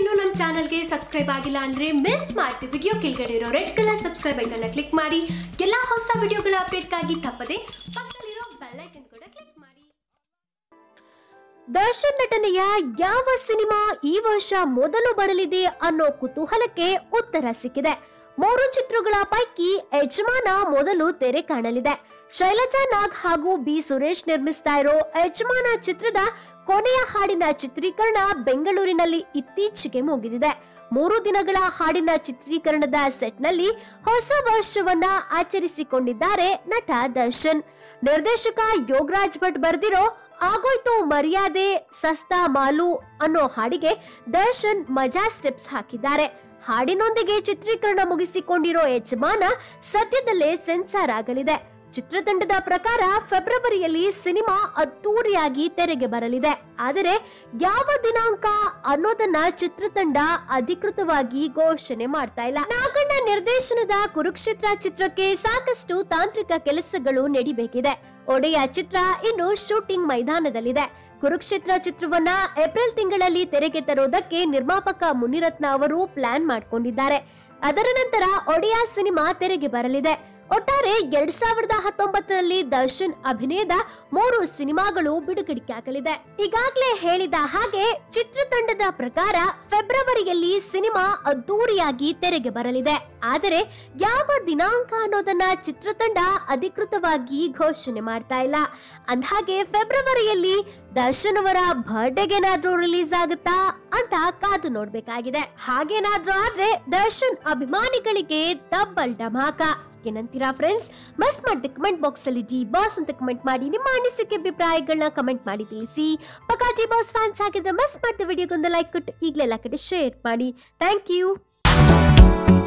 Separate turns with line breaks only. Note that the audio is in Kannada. ಇನ್ನೂ ನಮ್ಮ ಚಾನಲ್ಗೆ ಸಬ್ಸ್ಕ್ರೈಬ್ ಆಗಿಲ್ಲ ಅಂದ್ರೆ ಮಿಸ್ ಮಾಡ್ತಿ ವಿಡಿಯೋ ಕೆಳಗಡೆ ಇರೋ red colour subscribe icon click ಮಾಡಿ ಎಲ್ಲಾ ಹೊಸ ವಿಡಿಯೋಗಳ ಅಪ್ಡೇಟ್ ಅಪ್ಡೇಟ್ಗಾಗಿ ತಪ್ಪದೆ ಪಕ್ಕದಲ್ಲಿರೋ ಕೂಡ ಕ್ಲಿಕ್ ಮಾಡಿ ದರ್ಶನ್ ನಟನೆಯ ಯಾವ ಸಿನಿಮಾ ಈ ವರ್ಷ ಮೊದಲು ಬರಲಿದೆ ಅನ್ನೋ ಕುತೂಹಲಕ್ಕೆ ಉತ್ತರ ಸಿಕ್ಕಿದೆ ಮೂರು ಚಿತ್ರಗಳ ಪೈಕಿ ಯಜಮಾನ ಮೊದಲು ತೆರೆ ಕಾಣಲಿದೆ ಶೈಲಜಾ ನಾಗ್ ಹಾಗೂ ಬಿ ಸುರೇಶ್ ನಿರ್ಮಿಸ್ತಾ ಇರೋ ಯಜಮಾನ ಚಿತ್ರದ ಕೊನೆಯ ಹಾಡಿನ ಚಿತ್ರೀಕರಣ ಬೆಂಗಳೂರಿನಲ್ಲಿ ಇತ್ತೀಚೆಗೆ ಮುಗಿದಿದೆ ಮೂರು ದಿನಗಳ ಹಾಡಿನ ಚಿತ್ರೀಕರಣದ ಸೆಟ್ನಲ್ಲಿ ಹೊಸ ವರ್ಷವನ್ನ ಆಚರಿಸಿಕೊಂಡಿದ್ದಾರೆ ನಟ ದರ್ಶನ್ ನಿರ್ದೇಶಕ ಯೋಗರಾಜ್ ಭಟ್ ಬರೆದಿರೋ ಆಗೋಯ್ತು ಮರ್ಯಾದೆ ಸಸ್ತಾ ಮಾಲು ಅನ್ನೋ ಹಾಡಿಗೆ ದರ್ಶನ್ ಮಜಾ ಸ್ಟೆಪ್ಸ್ ಹಾಕಿದ್ದಾರೆ ಹಾಡಿನೊಂದಿಗೆ ಚಿತ್ರೀಕರಣ ಮುಗಿಸಿಕೊಂಡಿರೋ ಯಜಮಾನ ಸದ್ಯದಲ್ಲೇ ಸೆನ್ಸಾರ್ ಆಗಲಿದೆ ಚಿತ್ರತಂಡದ ಪ್ರಕಾರ ಫೆಬ್ರವರಿಯಲ್ಲಿ ಸಿನಿಮಾ ಅದ್ದೂರಿಯಾಗಿ ತೆರೆಗೆ ಬರಲಿದೆ ಆದರೆ ಯಾವ ದಿನಾಂಕ ಅನ್ನೋದನ್ನ ಚಿತ್ರತಂಡ ಅಧಿಕೃತವಾಗಿ ಘೋಷಣೆ ಮಾಡ್ತಾ ಇಲ್ಲ ನಾಗಣ್ಣ ನಿರ್ದೇಶನದ ಕುರುಕ್ಷೇತ್ರ ಚಿತ್ರಕ್ಕೆ ಸಾಕಷ್ಟು ತಾಂತ್ರಿಕ ಕೆಲಸಗಳು ನಡಿಬೇಕಿದೆ ಒಡೆಯ ಚಿತ್ರ ಇನ್ನು ಶೂಟಿಂಗ್ ಮೈದಾನದಲ್ಲಿದೆ ಕುರುಕ್ಷೇತ್ರ ಚಿತ್ರವನ್ನ ಏಪ್ರಿಲ್ ತಿಂಗಳಲ್ಲಿ ತೆರೆಗೆ ತರೋದಕ್ಕೆ ನಿರ್ಮಾಪಕ ಮುನಿರತ್ನ ಅವರು ಪ್ಲಾನ್ ಮಾಡಿಕೊಂಡಿದ್ದಾರೆ ಅದರ ನಂತರ ಒಡಿಯಾ ಸಿನಿಮಾ ತೆರೆಗೆ ಬರಲಿದೆ ಒಟ್ಟಾರೆ ಎರಡ್ ಸಾವಿರದ ಹತ್ತೊಂಬತ್ತರಲ್ಲಿ ದರ್ಶನ್ ಅಭಿನಯದ ಮೂರು ಸಿನಿಮಾಗಳು ಬಿಡುಗಡೆಯಾಗಲಿದೆ ಈಗಾಗಲೇ ಹೇಳಿದ ಹಾಗೆ ಚಿತ್ರತಂಡದ ಪ್ರಕಾರ ಫೆಬ್ರವರಿಯಲ್ಲಿ ಸಿನಿಮಾ ಅದ್ದೂರಿಯಾಗಿ ತೆರೆಗೆ ಬರಲಿದೆ ಆದರೆ ಯಾವ ದಿನಾಂಕ ಅನ್ನೋದನ್ನ ಚಿತ್ರತಂಡ ಅಧಿಕೃತವಾಗಿ ಘೋಷಣೆ ಮಾಡ್ತಾ ಇಲ್ಲ ಅಂದ್ಹಾಗೆ ಫೆಬ್ರವರಿಯಲ್ಲಿ ದರ್ಶನ್ ಅವರ ಬರ್ಡೇಗೆನಾದ್ರೂ ರಿಲೀಸ್ ಆಗುತ್ತಾ ಅಂತ ಕಾದು ನೋಡ್ಬೇಕಾಗಿದೆ ಹಾಗೇನಾದ್ರೂ ಆದ್ರೆ ದರ್ಶನ್ ಅಭಿಮಾನಿಗಳಿಗೆ ಡಬಲ್ ಡಮಾಕ ಏನಂತೀರಾ ಫ್ರೆಂಡ್ಸ್ ಮಿಸ್ ಮಾಡಿದ ಕಮೆಂಟ್ ಬಾಕ್ಸ್ ಅಲ್ಲಿ ಡಿ ಬಾಸ್ ಅಂತ ಕಮೆಂಟ್ ಮಾಡಿ ನಿಮ್ಮ ಅನಿಸಿಕೆ ಅಭಿಪ್ರಾಯಗಳನ್ನ ಕಮೆಂಟ್ ಮಾಡಿ ತಿಳಿಸಿ ಪಕ್ಕ ಡಿ ಬಾಸ್ ಫ್ಯಾನ್ಸ್ ಆಗಿದ್ರೆ ಮಿಸ್ ಮಾಡಿದ ಒಂದು ಲೈಕ್ ಕೊಟ್ಟು ಈಗಲೇ ಎಲ್ಲ ಕಡೆ ಶೇರ್ ಮಾಡಿ ಥ್ಯಾಂಕ್ ಯು